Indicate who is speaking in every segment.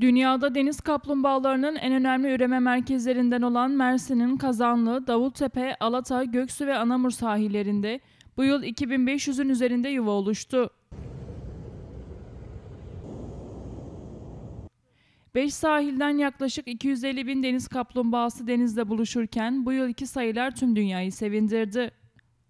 Speaker 1: Dünyada deniz kaplumbağalarının en önemli üreme merkezlerinden olan Mersin'in Kazanlı, Davultepe, Alata, Göksu ve Anamur sahillerinde bu yıl 2500'ün üzerinde yuva oluştu. 5 sahilden yaklaşık 250 bin deniz kaplumbağası denizde buluşurken bu yılki sayılar tüm dünyayı sevindirdi.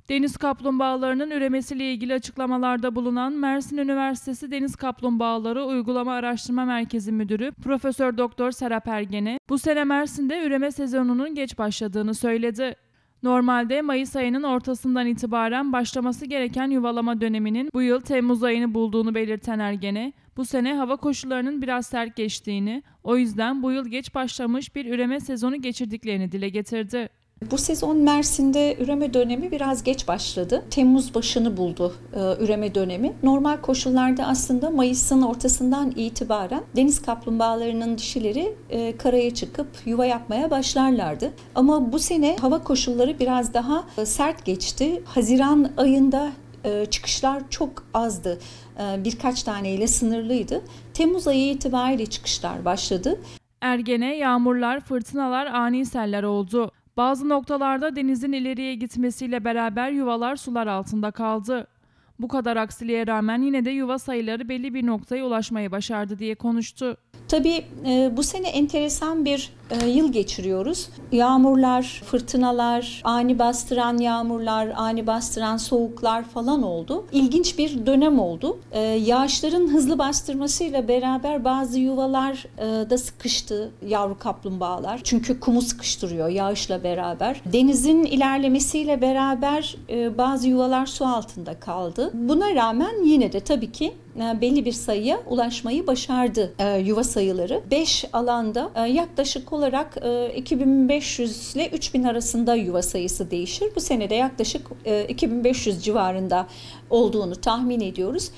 Speaker 1: Deniz kaplumbağalarının üremesiyle ilgili açıklamalarda bulunan Mersin Üniversitesi Deniz Kaplumbağaları Uygulama Araştırma Merkezi Müdürü Profesör Doktor Serap Ergen'e bu sene Mersin'de üreme sezonunun geç başladığını söyledi. Normalde Mayıs ayının ortasından itibaren başlaması gereken yuvalama döneminin bu yıl Temmuz ayını bulduğunu belirten Ergen'e, bu sene hava koşullarının biraz sert geçtiğini, o yüzden bu yıl geç başlamış bir üreme sezonu geçirdiklerini dile getirdi.
Speaker 2: Bu sezon Mersin'de üreme dönemi biraz geç başladı. Temmuz başını buldu e, üreme dönemi. Normal koşullarda aslında Mayıs'ın ortasından itibaren deniz kaplumbağalarının dişileri e, karaya çıkıp yuva yapmaya başlarlardı. Ama bu sene hava koşulları biraz daha e, sert geçti. Haziran ayında e, çıkışlar çok azdı. E, birkaç taneyle sınırlıydı. Temmuz ayı itibariyle çıkışlar başladı.
Speaker 1: Ergene yağmurlar, fırtınalar, ani seller oldu. Bazı noktalarda denizin ileriye gitmesiyle beraber yuvalar sular altında kaldı. Bu kadar aksiliğe rağmen yine de yuva sayıları belli bir noktaya ulaşmayı başardı diye konuştu.
Speaker 2: Tabii e, bu sene enteresan bir e, yıl geçiriyoruz. Yağmurlar, fırtınalar, ani bastıran yağmurlar, ani bastıran soğuklar falan oldu. İlginç bir dönem oldu. E, yağışların hızlı bastırmasıyla beraber bazı yuvalar da sıkıştı yavru kaplumbağalar. Çünkü kumu sıkıştırıyor yağışla beraber. Denizin ilerlemesiyle beraber bazı yuvalar su altında kaldı. Buna rağmen yine de tabii ki belli bir sayıya ulaşmayı başardı e, yuva sayıları. 5 alanda e, yaklaşık olarak e, 2500 ile 3000 arasında yuva sayısı değişir. Bu senede yaklaşık e, 2500 civarında olduğunu tahmin ediyoruz.